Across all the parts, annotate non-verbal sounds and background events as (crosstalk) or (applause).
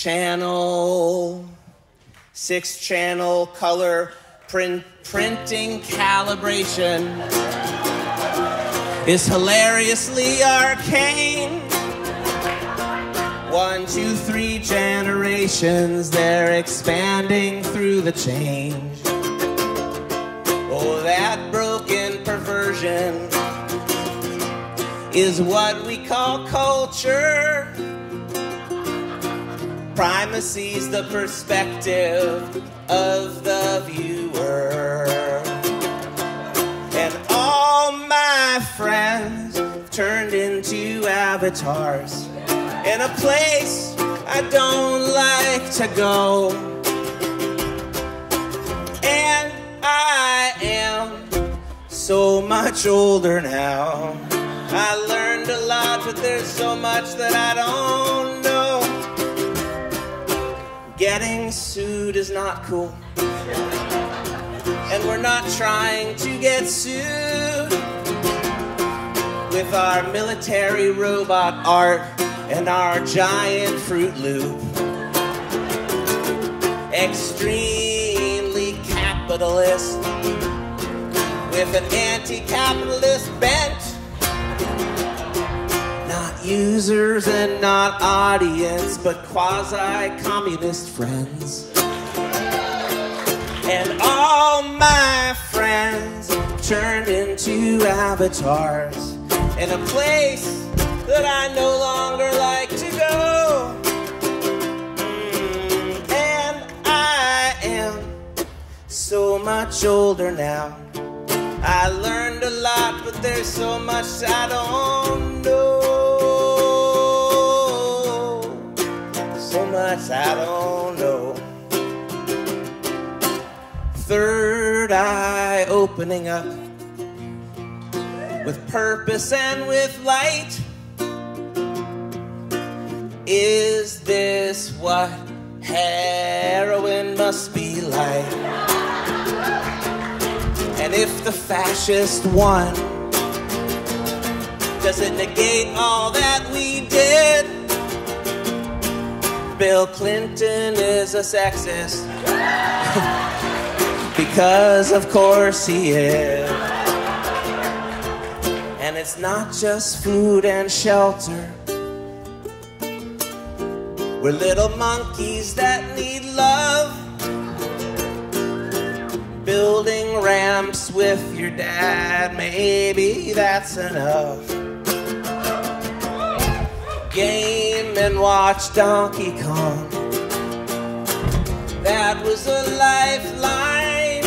channel, six channel color print, printing calibration is hilariously arcane. One, two, three generations, they're expanding through the change. Oh, that broken perversion is what we call culture. Primacy's the perspective of the viewer. And all my friends turned into avatars in a place I don't like to go. And I am so much older now. I learned a lot, but there's so much that I don't. Getting sued is not cool. And we're not trying to get sued with our military robot art and our giant Fruit Loop. Extremely capitalist with an anti capitalist bent. Users and not audience, but quasi communist friends. And all my friends turned into avatars in a place that I no longer like to go. Mm, and I am so much older now. I learned a lot, but there's so much I don't know. I don't know. Third eye opening up with purpose and with light. Is this what heroin must be like? And if the fascist won, does it negate all that we did? Bill Clinton is a sexist. (laughs) because of course he is. And it's not just food and shelter. We're little monkeys that need love. Building ramps with your dad, maybe that's enough. Game and watch Donkey Kong. That was a lifeline.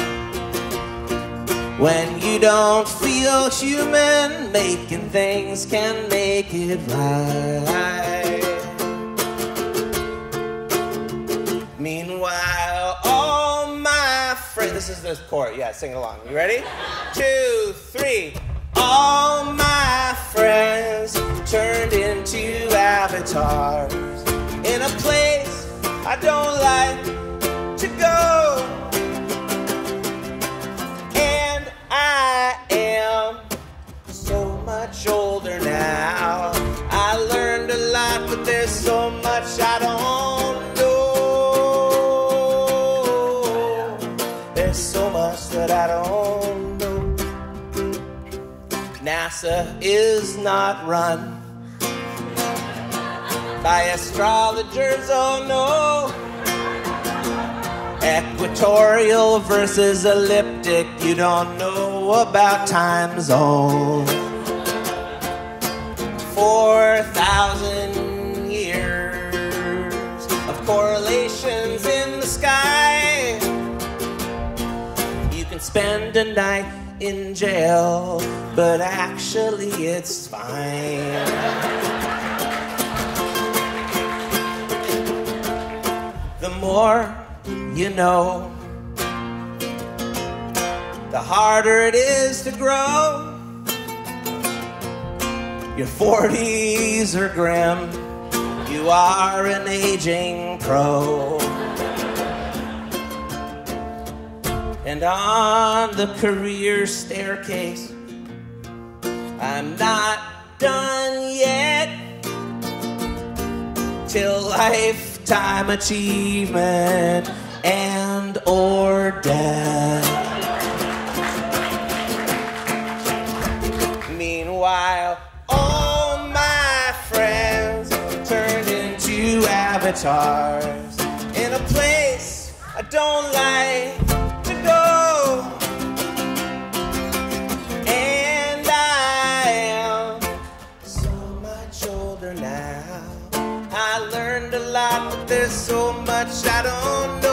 When you don't feel human, making things can make it right. Meanwhile, all my friends. This is the chord. Yeah, sing along. You ready? Two, three. All my friends turned into avatars in a place I don't like to go. And I am so much older now. I learned a lot, but there's so much I don't know. There's so much that I don't know. NASA is not run by astrologers, oh no. Equatorial versus elliptic, you don't know about time zone. 4,000 years of correlations in the sky. You can spend a night in jail, but actually it's fine. More you know, the harder it is to grow. Your 40s are grim, you are an aging pro. And on the career staircase, I'm not done yet till life time achievement and or death. Meanwhile, all my friends turned into avatars in a place I don't like much I don't know.